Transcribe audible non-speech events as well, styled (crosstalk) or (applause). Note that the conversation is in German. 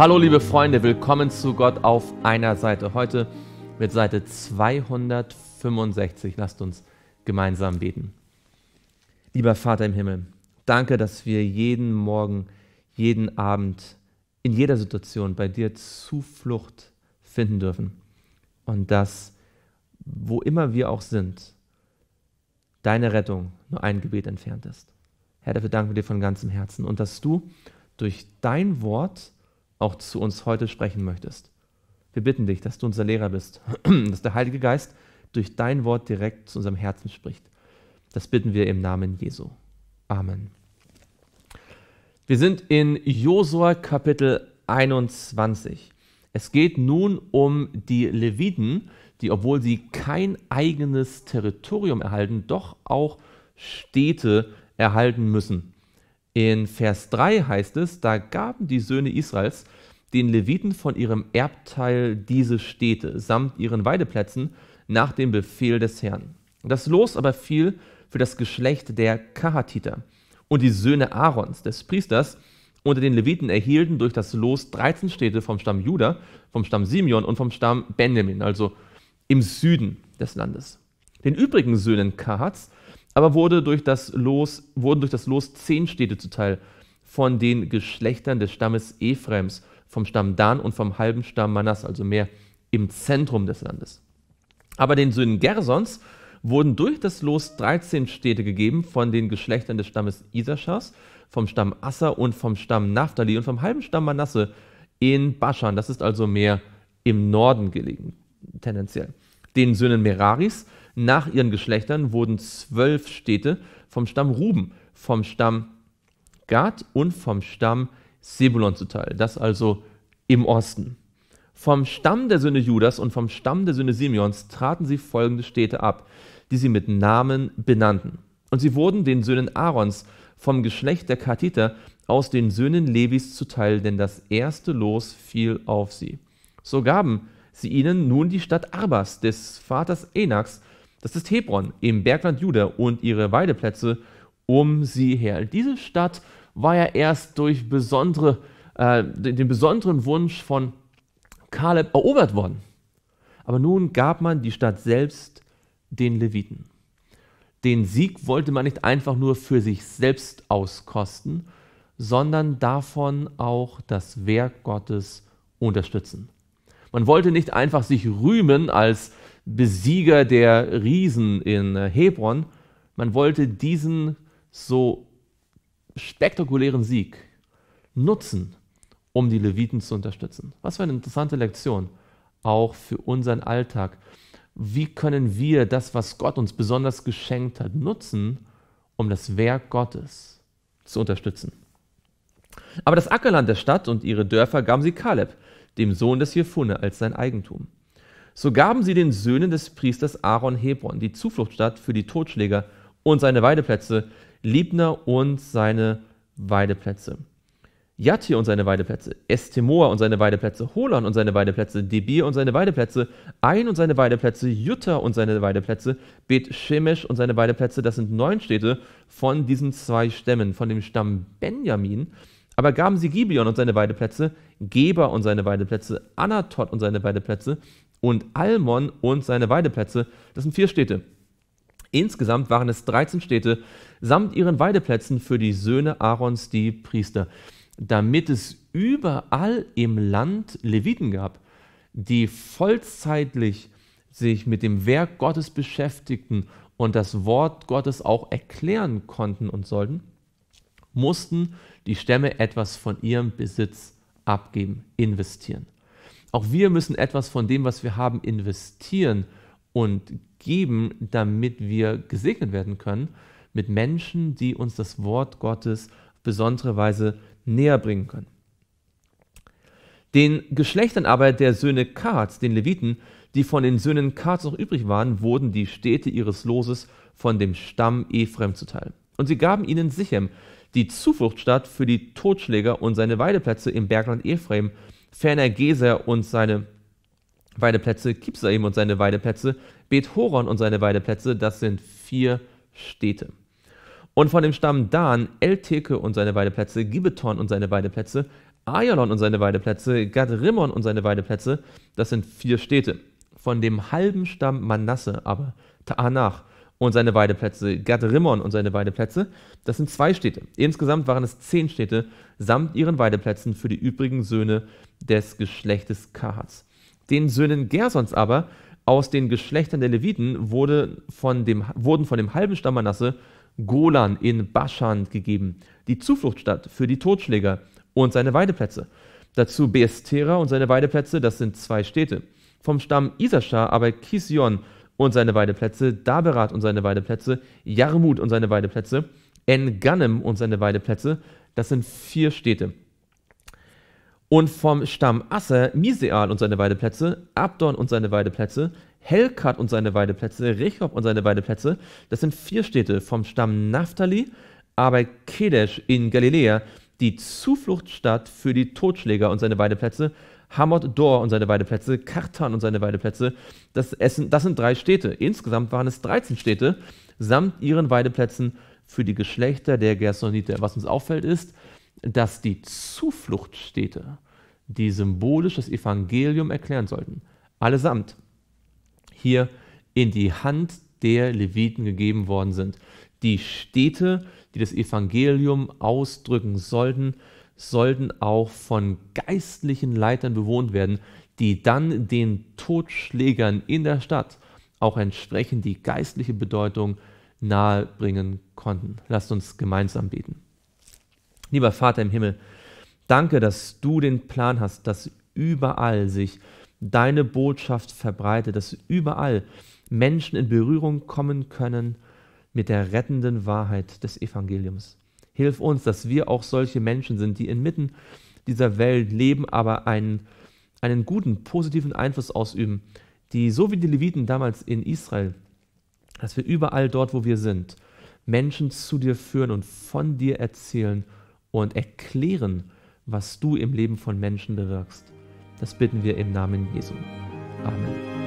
Hallo liebe Freunde, willkommen zu Gott auf einer Seite. Heute mit Seite 265. Lasst uns gemeinsam beten. Lieber Vater im Himmel, danke, dass wir jeden Morgen, jeden Abend, in jeder Situation bei dir Zuflucht finden dürfen. Und dass, wo immer wir auch sind, deine Rettung nur ein Gebet entfernt ist. Herr, dafür danken wir dir von ganzem Herzen und dass du durch dein Wort auch zu uns heute sprechen möchtest. Wir bitten dich, dass du unser Lehrer bist, (clears throat) dass der Heilige Geist durch dein Wort direkt zu unserem Herzen spricht. Das bitten wir im Namen Jesu. Amen. Wir sind in Josua Kapitel 21. Es geht nun um die Leviten, die, obwohl sie kein eigenes Territorium erhalten, doch auch Städte erhalten müssen. In Vers 3 heißt es, da gaben die Söhne Israels den Leviten von ihrem Erbteil diese Städte samt ihren Weideplätzen nach dem Befehl des Herrn. Das Los aber fiel für das Geschlecht der Kahatiter. Und die Söhne Aarons, des Priesters, unter den Leviten erhielten durch das Los 13 Städte vom Stamm Juda, vom Stamm Simeon und vom Stamm Benjamin, also im Süden des Landes. Den übrigen Söhnen Kahats aber wurde durch das Los, wurden durch das Los zehn Städte zuteil von den Geschlechtern des Stammes Ephraims, vom Stamm Dan und vom halben Stamm Manasse, also mehr im Zentrum des Landes. Aber den Söhnen Gersons wurden durch das Los 13 Städte gegeben von den Geschlechtern des Stammes Isaschas, vom Stamm Asser und vom Stamm Naphtali und vom halben Stamm Manasse in Baschan. Das ist also mehr im Norden gelegen, tendenziell. Den Söhnen Meraris nach ihren Geschlechtern wurden zwölf Städte vom Stamm Ruben, vom Stamm Gad und vom Stamm Sebulon zuteil. Das also im Osten. Vom Stamm der Söhne Judas und vom Stamm der Söhne Simeons traten sie folgende Städte ab, die sie mit Namen benannten. Und sie wurden den Söhnen Aarons vom Geschlecht der Kathiter aus den Söhnen Levis zuteil, denn das erste Los fiel auf sie. So gaben sie ihnen nun die Stadt Arbas des Vaters Enaks das ist Hebron im Bergland Juda und ihre Weideplätze um sie her. Diese Stadt war ja erst durch besondere, äh, den besonderen Wunsch von Kaleb erobert worden. Aber nun gab man die Stadt selbst den Leviten. Den Sieg wollte man nicht einfach nur für sich selbst auskosten, sondern davon auch das Werk Gottes unterstützen. Man wollte nicht einfach sich rühmen als Besieger der Riesen in äh, Hebron. Man wollte diesen so spektakulären Sieg nutzen, um die Leviten zu unterstützen. Was für eine interessante Lektion, auch für unseren Alltag. Wie können wir das, was Gott uns besonders geschenkt hat, nutzen, um das Werk Gottes zu unterstützen? Aber das Ackerland der Stadt und ihre Dörfer gaben sie Kaleb, dem Sohn des Jephunneh, als sein Eigentum. So gaben sie den Söhnen des Priesters Aaron Hebron, die Zufluchtsstadt für die Totschläger und seine Weideplätze, Libna und seine Weideplätze. Jatir und seine Weideplätze, Estemoa und seine Weideplätze, Holon und seine Weideplätze, Debir und seine Weideplätze, Ein und seine Weideplätze, Jutta und seine Weideplätze, Bet Shemesh und seine Weideplätze. Das sind neun Städte von diesen zwei Stämmen, von dem Stamm Benjamin. Aber gaben sie Gibeon und seine Weideplätze, Geber und seine Weideplätze, Anatot und seine Weideplätze, und Almon und seine Weideplätze. Das sind vier Städte. Insgesamt waren es 13 Städte samt ihren Weideplätzen für die Söhne Aarons, die Priester, damit es überall im Land Leviten gab, die vollzeitlich sich mit dem Werk Gottes beschäftigten und das Wort Gottes auch erklären konnten und sollten, mussten die Stämme etwas von ihrem Besitz abgeben, investieren. Auch wir müssen etwas von dem, was wir haben, investieren und geben, damit wir gesegnet werden können mit Menschen, die uns das Wort Gottes auf besondere Weise näher bringen können. Den Geschlechtern aber der Söhne Karts, den Leviten, die von den Söhnen Karts noch übrig waren, wurden die Städte ihres Loses von dem Stamm Ephrem zuteil. Und sie gaben ihnen Sichem, die Zufluchtsstadt für die Totschläger und seine Weideplätze im Bergland Ephrem ferner Geser und seine Weideplätze, Kipsaim und seine Weideplätze, Bet Horon und seine Weideplätze, das sind vier Städte. Und von dem Stamm Dan, Elteke und seine Weideplätze, Gibeton und seine Weideplätze, Ayalon und seine Weideplätze, Gad-Rimmon und seine Weideplätze, das sind vier Städte. Von dem halben Stamm Manasse aber Taanach und seine Weideplätze, Gad-Rimmon und seine Weideplätze, das sind zwei Städte. Insgesamt waren es zehn Städte samt ihren Weideplätzen für die übrigen Söhne des Geschlechtes Kahats. Den Söhnen Gersons aber aus den Geschlechtern der Leviten wurde von dem, wurden von dem halben Stamm Manasse Golan in Baschan gegeben, die Zufluchtsstadt für die Totschläger und seine Weideplätze. Dazu Beestera und seine Weideplätze, das sind zwei Städte. Vom Stamm Isaschar aber Kision und seine Weideplätze, Daberat und seine Weideplätze, Jarmut und seine Weideplätze, En-Gannem und seine Weideplätze, das sind vier Städte. Und vom Stamm Asser Miseal und seine Weideplätze, Abdon und seine Weideplätze, Helkat und seine Weideplätze, Rechob und seine Weideplätze, das sind vier Städte. Vom Stamm Naphtali, aber Kedesh in Galiläa, die Zufluchtsstadt für die Totschläger und seine Weideplätze, Hamot Dor und seine Weideplätze, Kartan und seine Weideplätze. Das, Essen, das sind drei Städte. Insgesamt waren es 13 Städte samt ihren Weideplätzen für die Geschlechter der Gersoniter. Was uns auffällt ist, dass die Zufluchtsstädte, die symbolisch das Evangelium erklären sollten, allesamt hier in die Hand der Leviten gegeben worden sind. Die Städte, die das Evangelium ausdrücken sollten, sollten auch von geistlichen Leitern bewohnt werden, die dann den Totschlägern in der Stadt auch entsprechend die geistliche Bedeutung nahebringen konnten. Lasst uns gemeinsam beten. Lieber Vater im Himmel, danke, dass du den Plan hast, dass überall sich deine Botschaft verbreitet, dass überall Menschen in Berührung kommen können mit der rettenden Wahrheit des Evangeliums. Hilf uns, dass wir auch solche Menschen sind, die inmitten dieser Welt leben, aber einen, einen guten, positiven Einfluss ausüben, die so wie die Leviten damals in Israel, dass wir überall dort, wo wir sind, Menschen zu dir führen und von dir erzählen und erklären, was du im Leben von Menschen bewirkst. Das bitten wir im Namen Jesu. Amen.